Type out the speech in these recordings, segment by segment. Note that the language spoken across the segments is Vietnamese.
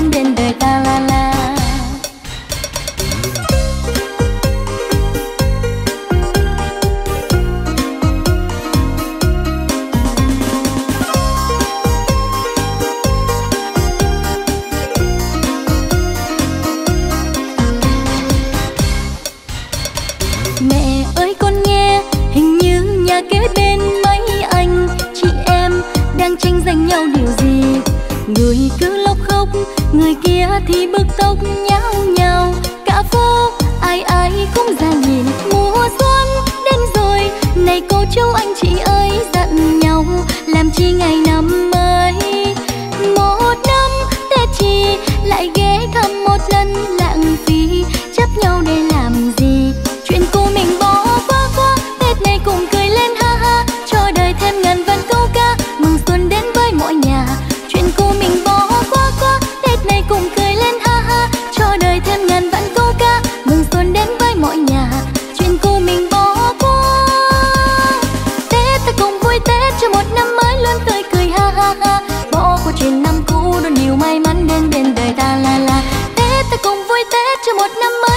lên trên đời ta la cho một năm mới luôn tươi cười, ha ha ha. Bỏ qua chuyện năm cũ đón nhiều may mắn đến bên đời ta, la la. Tết ta cùng vui tết cho một năm mới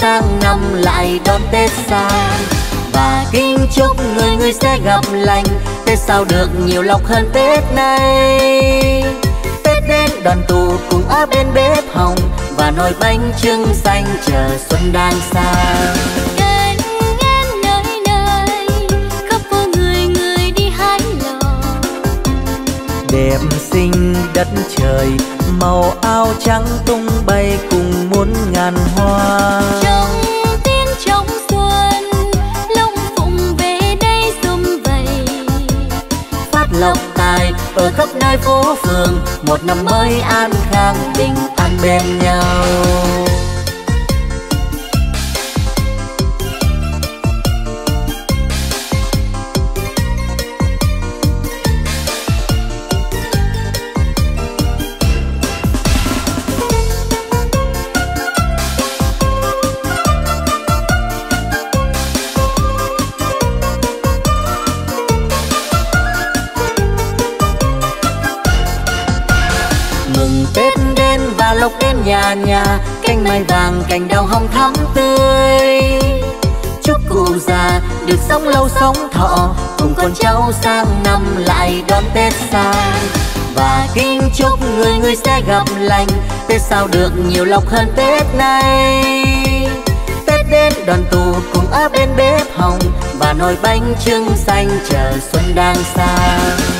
sang năm lại đón Tết xa. Và kính chúc người người sẽ gặp lành. Tết sau được nhiều lọc hơn Tết nay. Tết đến đoàn tụ cùng ở bên bếp hồng. Và nồi bánh trưng xanh chờ xuân đang xa. Đẹp xinh đất trời màu áo trắng tung bay cùng muôn ngàn hoa. ở khắp nơi phố phường một năm mới an khang bình an bên nhau. nhà lộc đến nhà nhà, cành mai vàng, cành đào hồng thắm tươi. Chúc cụ già được sống lâu sống thọ, cùng con cháu sang năm lại đón tết sang. Và kính chúc người người sẽ gặp lành, tết sao được nhiều lộc hơn tết nay. Tết đến đoàn tụ cùng ở bên bếp hồng, và nồi bánh trưng xanh chờ xuân đang sang.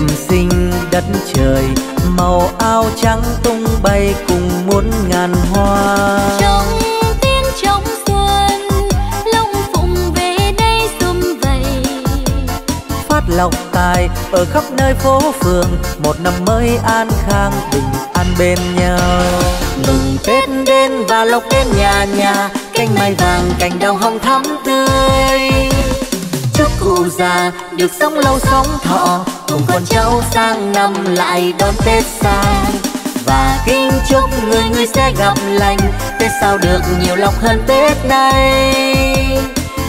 đẹp xinh đất trời màu áo trắng tung bay cùng muôn ngàn hoa. Trong tiếng trong xuân lông phụng về đây xum vầy. Phát lộc tài ở khắp nơi phố phường một năm mới an khang bình an bên nhau. Mừng tết đến và lộc đến nhà nhà cánh mai vàng cành đào hồng thắm tươi cụ già được sống lâu sống thọ. Cùng con cháu sang năm lại đón tết xa và kính chúc người người sẽ gặp lành. Tết sao được nhiều lọc hơn tết nay.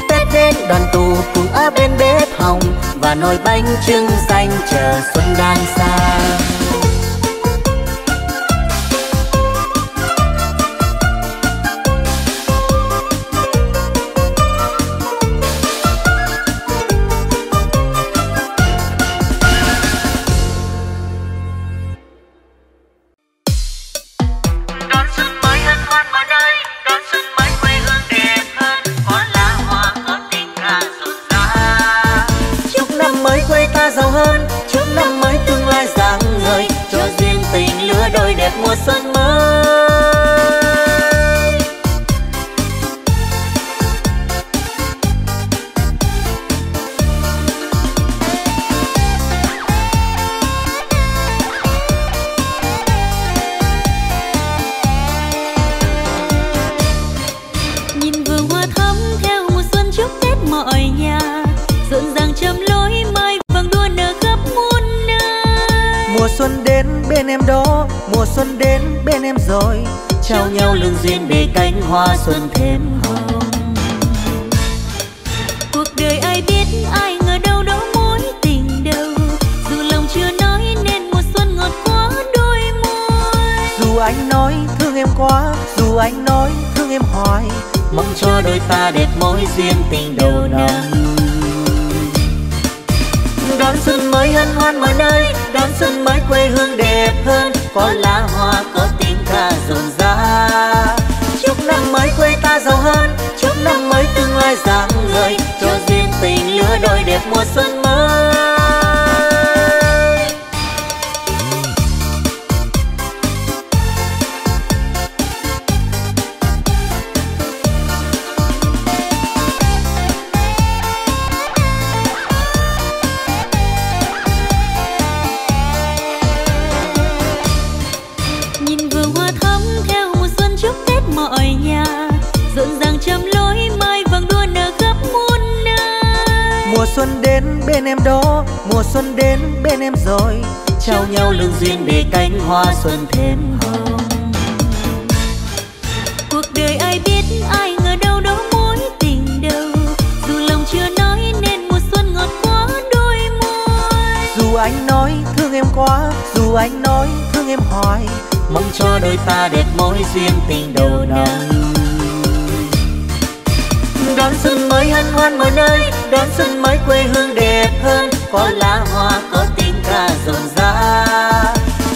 Tết đến đoàn tụ cùng ở bên bếp hồng. Và nồi bánh trưng xanh chờ xuân đang xa trao nhau lương duyên để cánh hoa xuân thêm hồng. Cuộc đời ai biết ai ngờ đâu đó mối tình đầu. Dù lòng chưa nói nên mùa xuân ngọt quá đôi môi. Dù anh nói thương em quá dù anh nói thương em hoài mong cho đôi ta đẹp mối duyên tình đầu năm. Đón xuân mới hân hoan mọi nơi đón xuân mới quê hương đẹp hơn. Có lá hoa có tiếng ca rộn rã. dáng người cho duyên tình lứa đôi đẹp mùa xuân mới. xuân đến bên em rồi. Trao nhau lương duyên để cánh hoa xuân thêm hồng. Cuộc đời ai biết ai ngờ đâu đó mối tình đầu. Dù lòng chưa nói nên mùa xuân ngọt quá đôi môi. Dù anh nói thương em quá dù anh nói thương em hoài. Mong cho đôi ta đẹp mối duyên tình đầu năm. Đón xuân mới hân hoan mọi nơi. Đón xuân mới quê hương đẹp hơn có lá hoa, có tiếng ca rộn rã.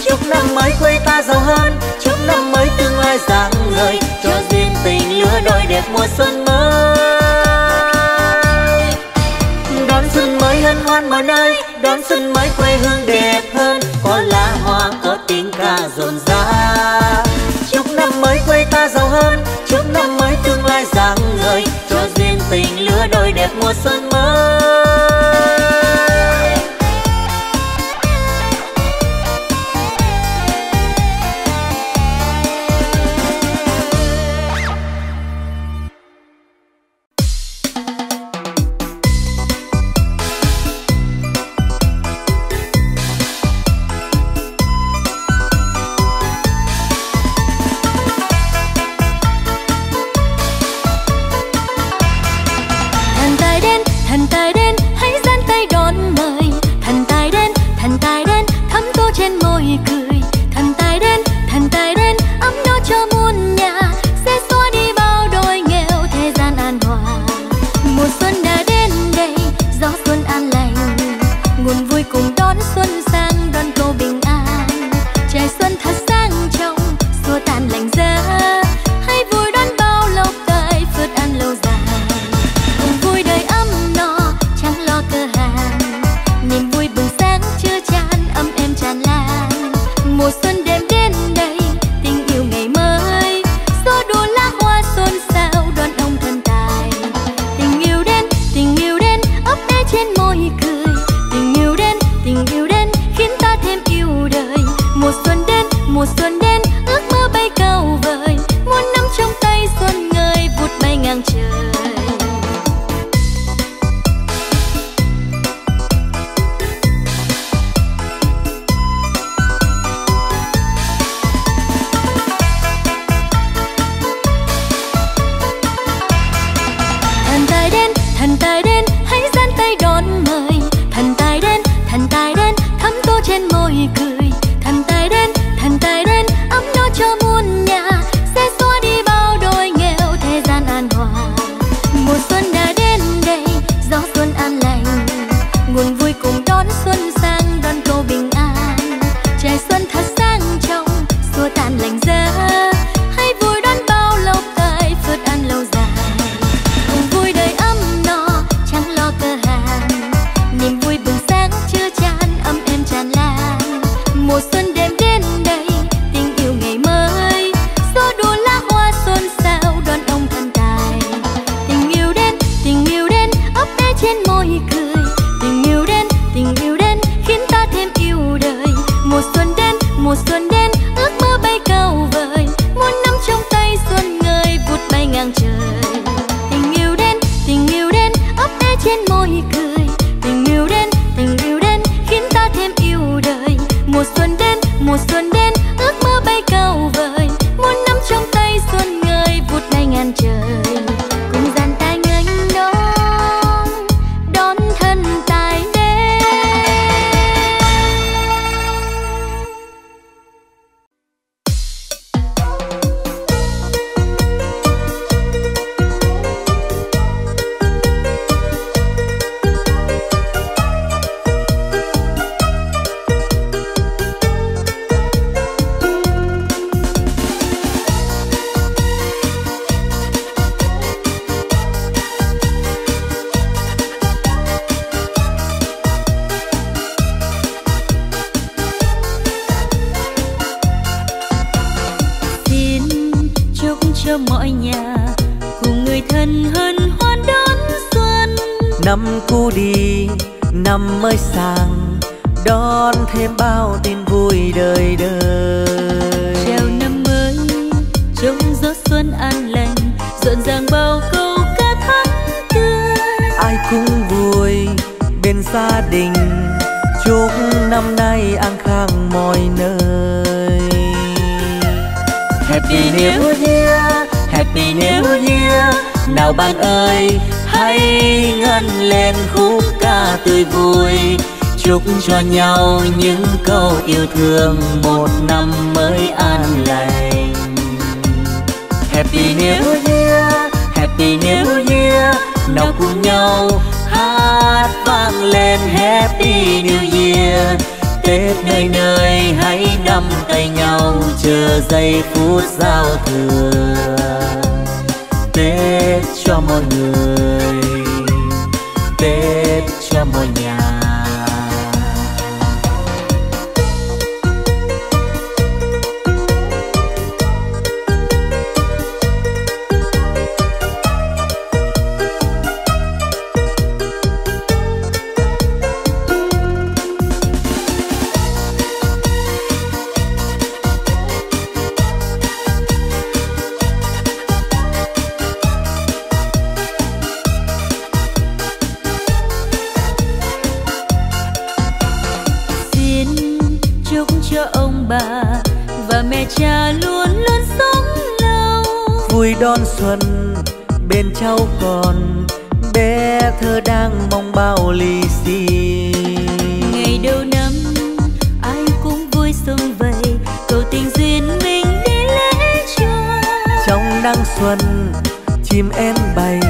Chúc năm mới quê ta giàu hơn, chúc năm mới tương lai rạng ngời. Cho duyên tình lứa đôi đẹp mùa xuân mới. Đón xuân mới hân hoan mọi nơi, đón xuân mới quê hương đẹp hơn. Có lá hoa, có tiếng ca rộn rã. Chúc năm mới quê ta giàu hơn, chúc năm mới tương lai rạng ngời. Cho duyên tình lứa đôi đẹp mùa xuân mới. gia đình. Chúc năm nay an khang mọi nơi. Happy New Year, Happy New Year. Nào bạn ơi, hãy ngân lên khúc ca tươi vui. Chúc cho nhau những câu yêu thương Một năm mới an lành. Happy New Year, Happy New Year. Nào cùng nhau hát vang lên, Happy New Year. Tết nơi nơi, hãy nắm tay nhau, Chờ giây phút giao thừa. Tết cho mọi người, Tết cho mọi nhà. nhau còn bé thơ đang mong bao ly xì. Ngày đầu năm ai cũng vui xuân vầy cầu tình duyên mình đi lễ tròn trong nắng xuân chim em bay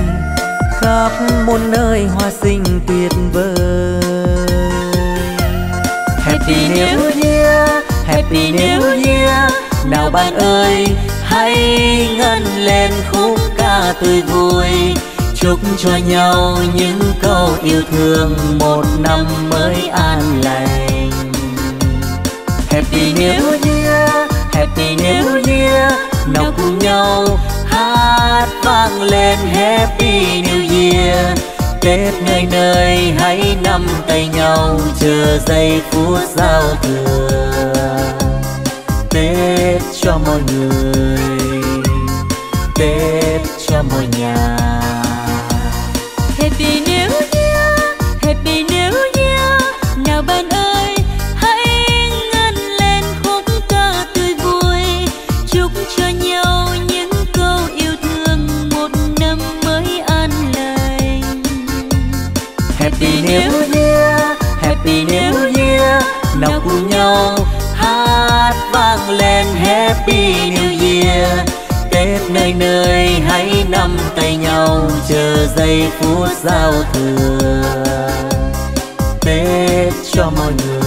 khắp muôn nơi hoa xinh tuyệt vời. Happy New Year, Happy New Year Nào bạn ơi, hãy ngân lên chúc cho nhau những câu yêu thương một năm mới an lành. Happy New Year, Happy New Year Nào cùng nhau hát vang lên Happy New Year. Tết nơi nơi hãy nắm tay nhau chờ giây phút giao thừa. Tết cho mọi người Tết cho mọi nhà. Nơi nơi, hãy nắm tay nhau, chờ giây phút giao thừa. Tết cho mọi người.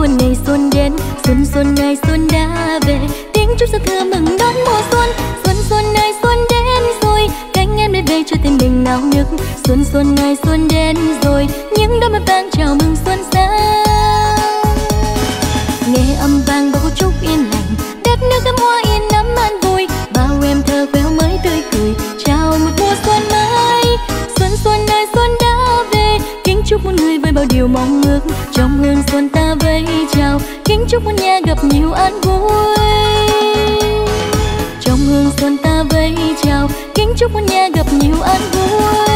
Muôn này xuân đến, xuân xuân này xuân đã về. Tiếng chúc giao thừa mừng đón mùa xuân xuân xuân này xuân đến rồi. Cánh em đến về cho tim mình náo nức, xuân xuân này xuân đến rồi. Những đôi mắt vàng chào mừng xuân sang. Nghe âm vang bao câu chúc yên lành, đất nước cắm hoa yên nắm an vui. Bao em thơ khéo mới tươi cười, chào một mùa xuân mới. Xuân xuân này xuân đã về, kính chúc muôn người với bao điều mong ước. Trong hương xuân ta ta vẫy chào. Kính chúc muôn nhà gặp nhiều an vui. Trong hương xuân ta vẫy chào. Kính chúc muôn nhà gặp nhiều an vui.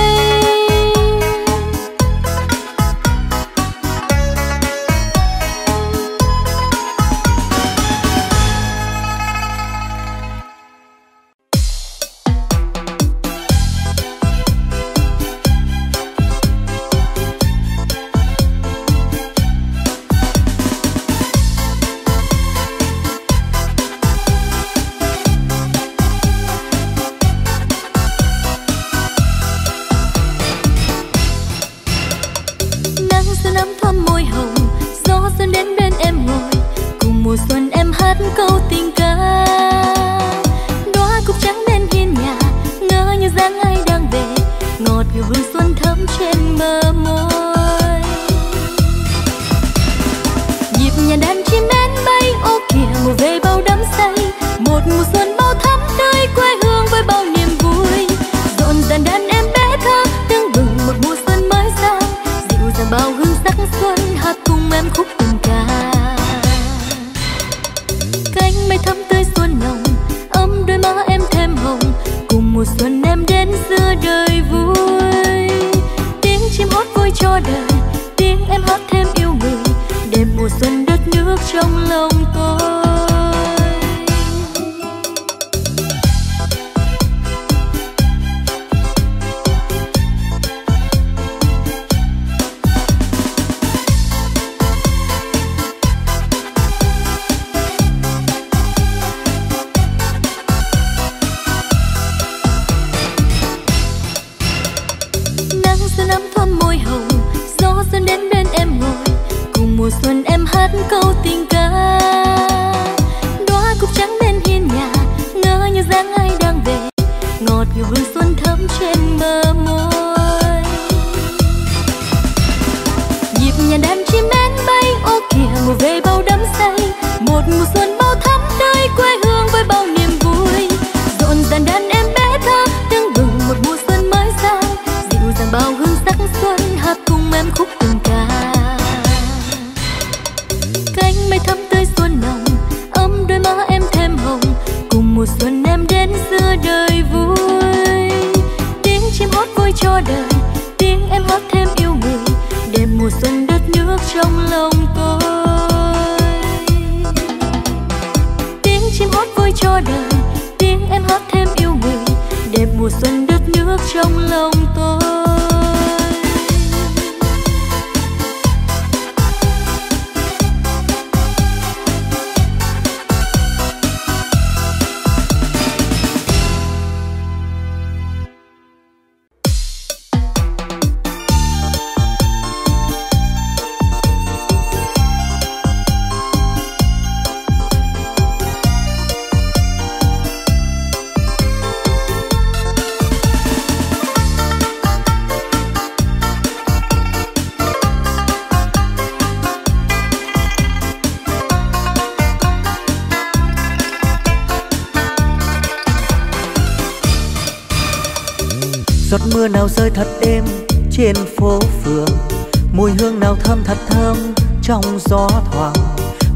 Câu tình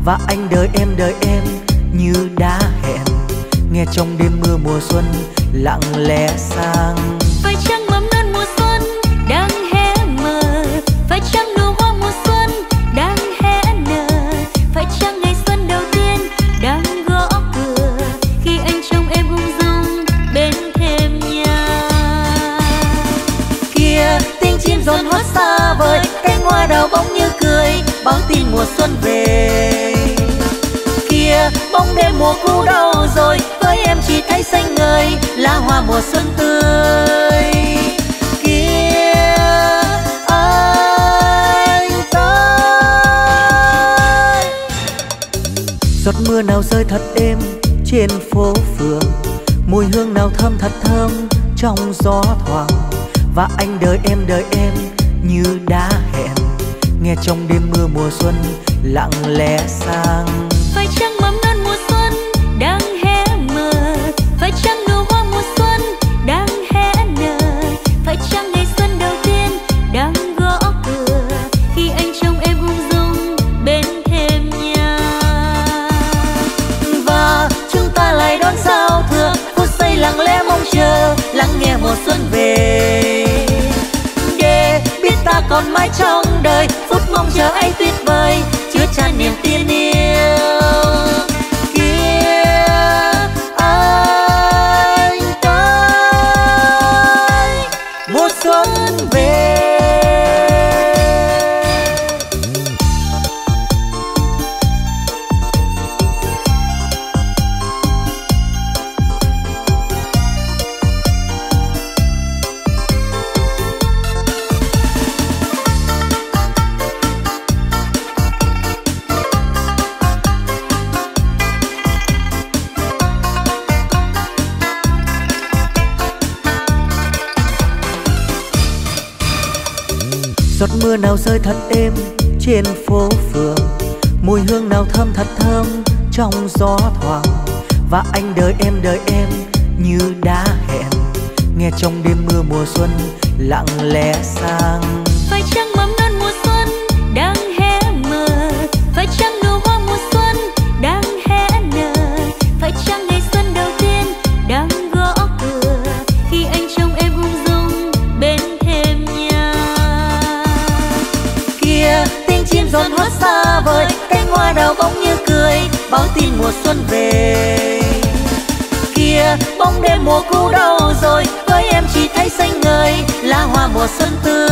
và anh đợi em mùa xuân tươi kia anh tới. Giọt mưa nào rơi thật êm trên phố phường, mùi hương nào thơm thật thơm trong gió thoảng. Và anh đợi em đợi em như đã hẹn, nghe trong đêm mưa mùa xuân lặng lẽ sang. so nào rơi thật êm trên phố phường. Mùi hương nào thơm thật thơm trong gió thoảng. Và anh đợi em đợi em như đã hẹn. Nghe trong đêm mưa mùa xuân lặng lẽ sang. Phải chăng tin mùa xuân về. Kia bóng đêm mùa cũ đâu rồi, với em chỉ thấy xanh ngời lá hoa mùa xuân tươi.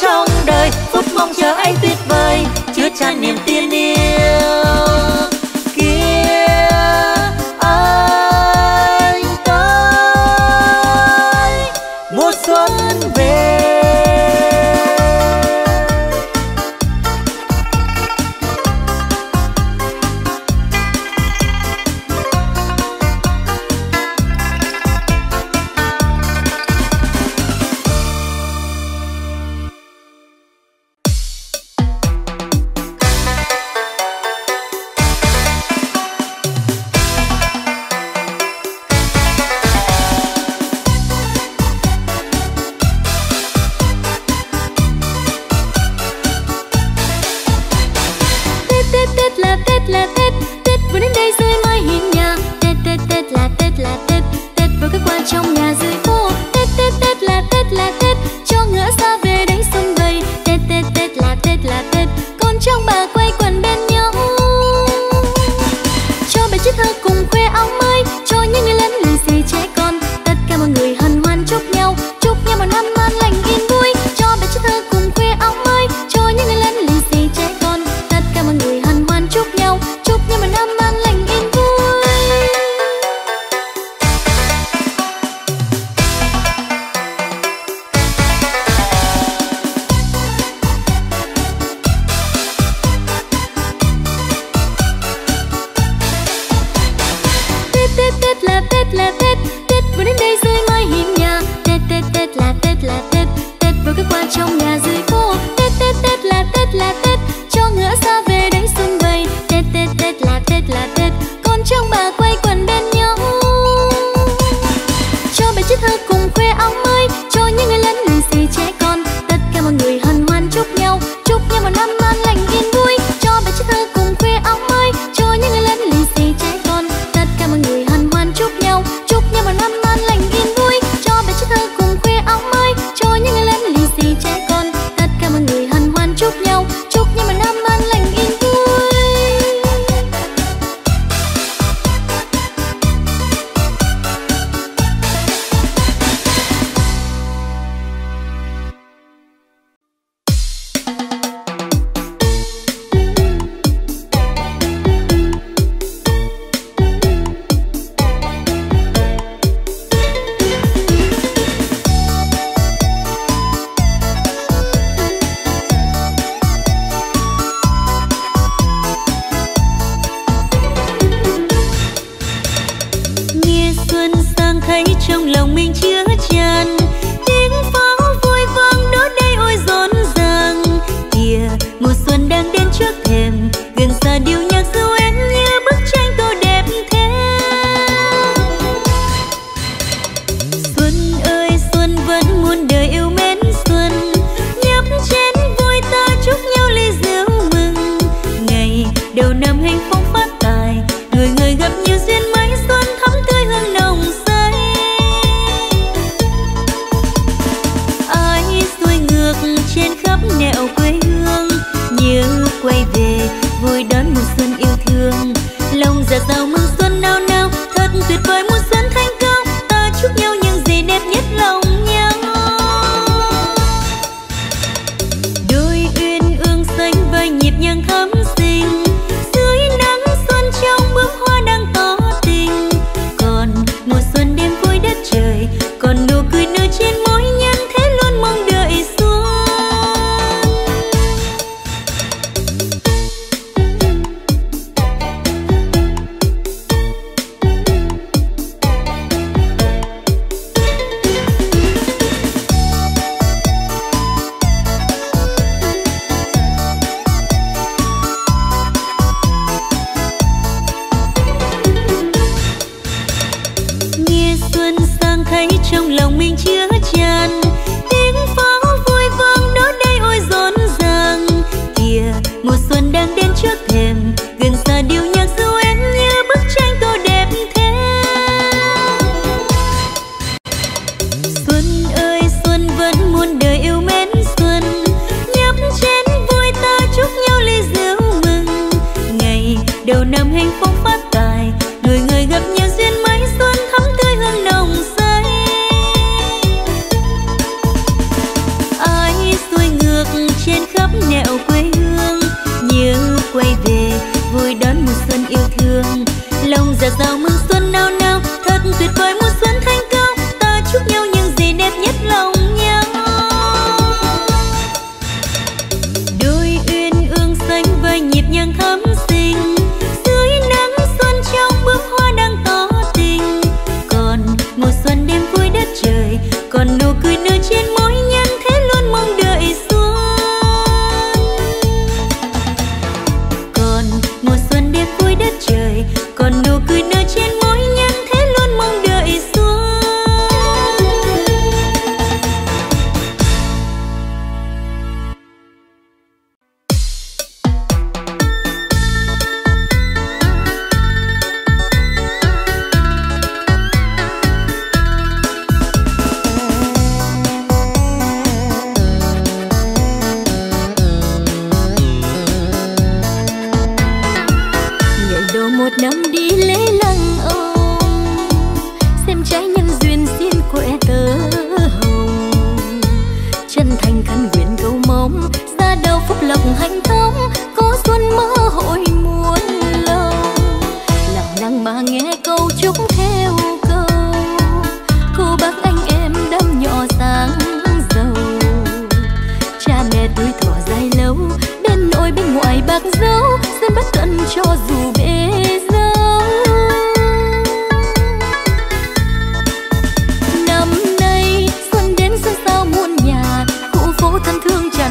trong đời. Phút mong chờ anh tuyệt vời chứa tràn niềm tin thơ cùng khoe áo mới cho những người lớn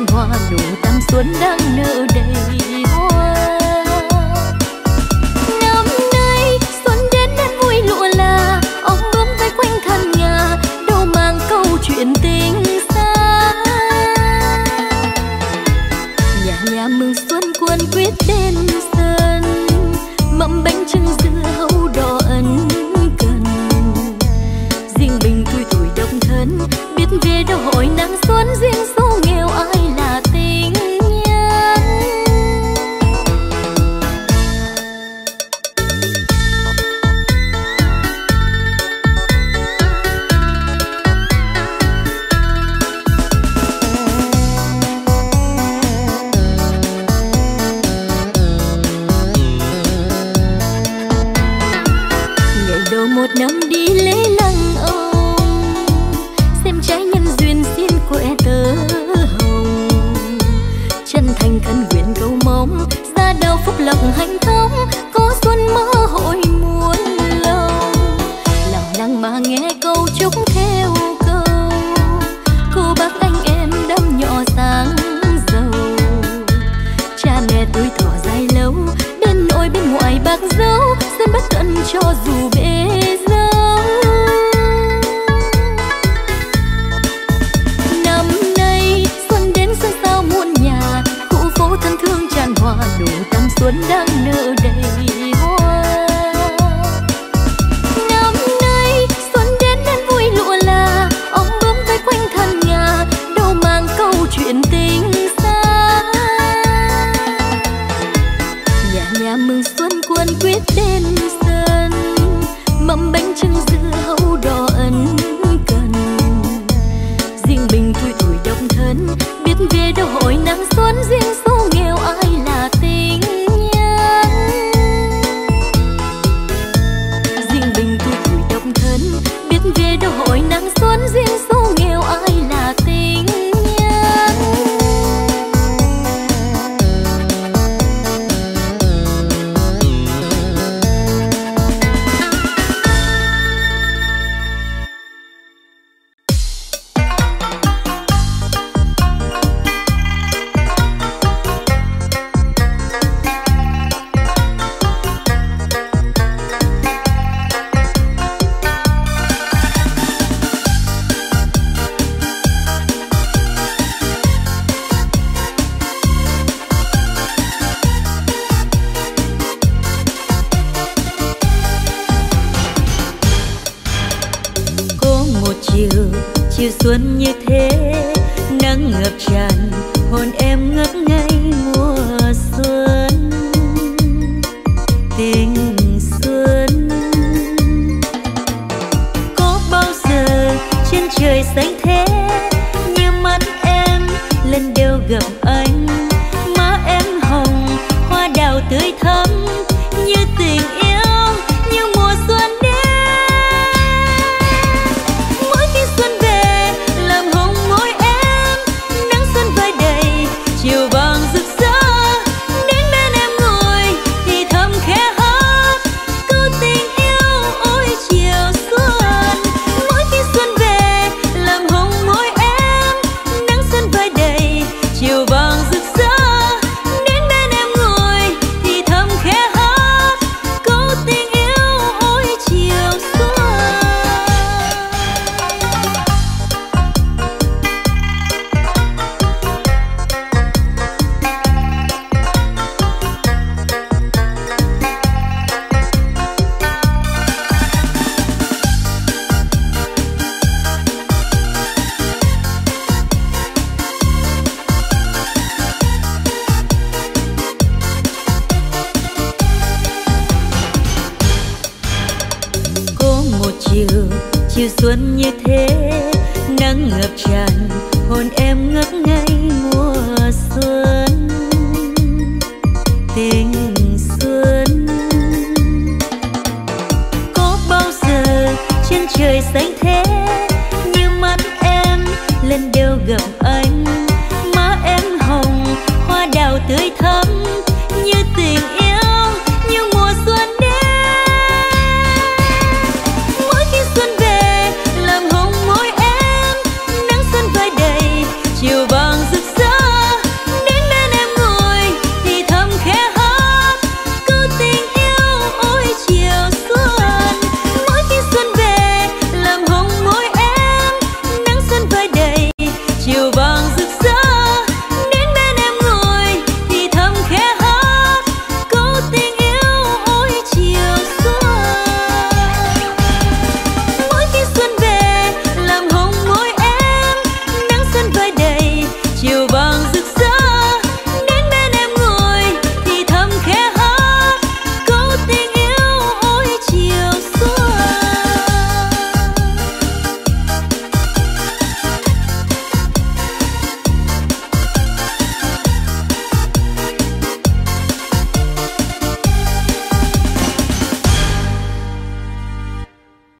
hoa đủ tam xuân đang nở đầy.